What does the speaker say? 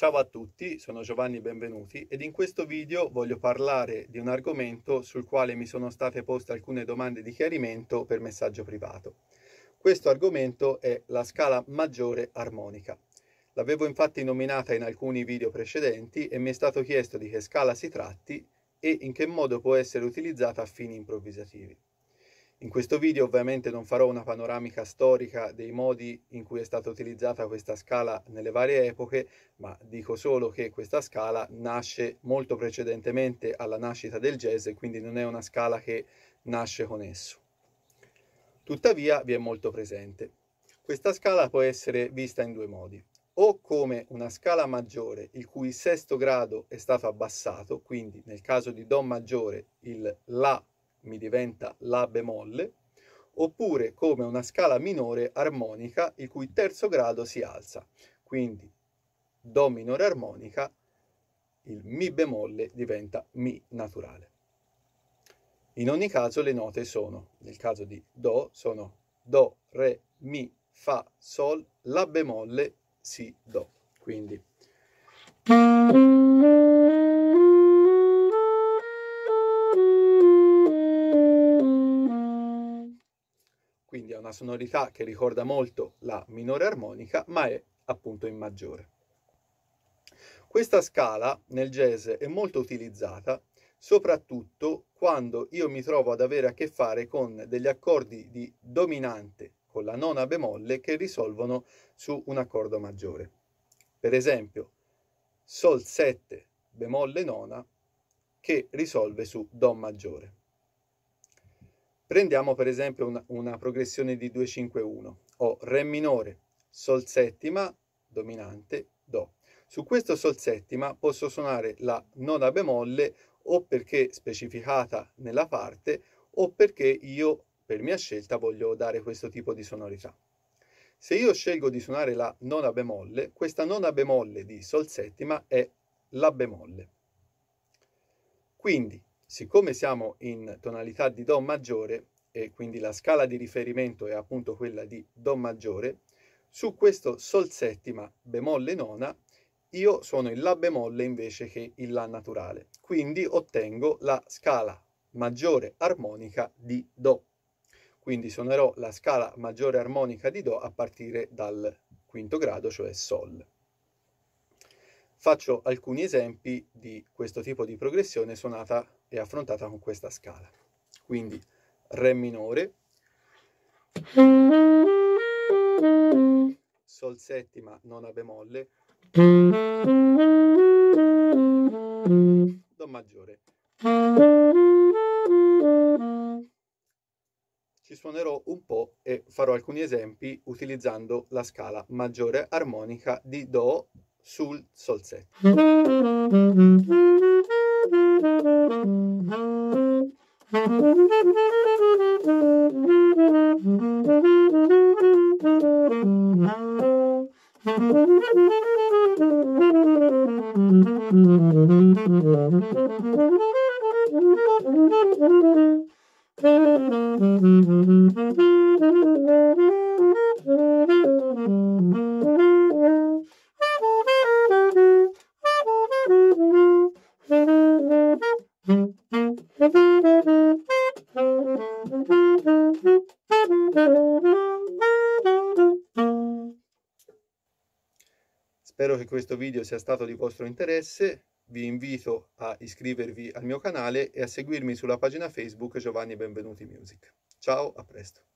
Ciao a tutti, sono Giovanni Benvenuti ed in questo video voglio parlare di un argomento sul quale mi sono state poste alcune domande di chiarimento per messaggio privato. Questo argomento è la scala maggiore armonica. L'avevo infatti nominata in alcuni video precedenti e mi è stato chiesto di che scala si tratti e in che modo può essere utilizzata a fini improvvisativi. In questo video ovviamente non farò una panoramica storica dei modi in cui è stata utilizzata questa scala nelle varie epoche, ma dico solo che questa scala nasce molto precedentemente alla nascita del jazz e quindi non è una scala che nasce con esso. Tuttavia vi è molto presente. Questa scala può essere vista in due modi, o come una scala maggiore il cui sesto grado è stato abbassato, quindi nel caso di Do maggiore il La mi diventa La bemolle, oppure come una scala minore armonica il cui terzo grado si alza. Quindi Do minore armonica, il Mi bemolle diventa Mi naturale. In ogni caso le note sono, nel caso di Do, sono Do, Re, Mi, Fa, Sol, La bemolle, Si, Do. Quindi una sonorità che ricorda molto la minore armonica, ma è appunto in maggiore. Questa scala nel jazz è molto utilizzata, soprattutto quando io mi trovo ad avere a che fare con degli accordi di dominante con la nona bemolle che risolvono su un accordo maggiore. Per esempio, Sol 7 bemolle nona che risolve su Do maggiore. Prendiamo per esempio una, una progressione di 2-5-1. Ho Re minore, Sol settima, dominante, Do. Su questo Sol settima posso suonare la nona bemolle o perché specificata nella parte o perché io per mia scelta voglio dare questo tipo di sonorità. Se io scelgo di suonare la nona bemolle, questa nona bemolle di Sol settima è La bemolle. Quindi siccome siamo in tonalità di Do maggiore e quindi la scala di riferimento è appunto quella di Do maggiore, su questo Sol settima bemolle nona io suono il La bemolle invece che il La naturale, quindi ottengo la scala maggiore armonica di Do. Quindi suonerò la scala maggiore armonica di Do a partire dal quinto grado, cioè Sol. Faccio alcuni esempi di questo tipo di progressione suonata e affrontata con questa scala. Quindi Re minore, Sol settima, nona bemolle, Do maggiore. Ci suonerò un po' e farò alcuni esempi utilizzando la scala maggiore armonica di Do sul Sol Spero che questo video sia stato di vostro interesse, vi invito a iscrivervi al mio canale e a seguirmi sulla pagina Facebook Giovanni Benvenuti Music. Ciao, a presto!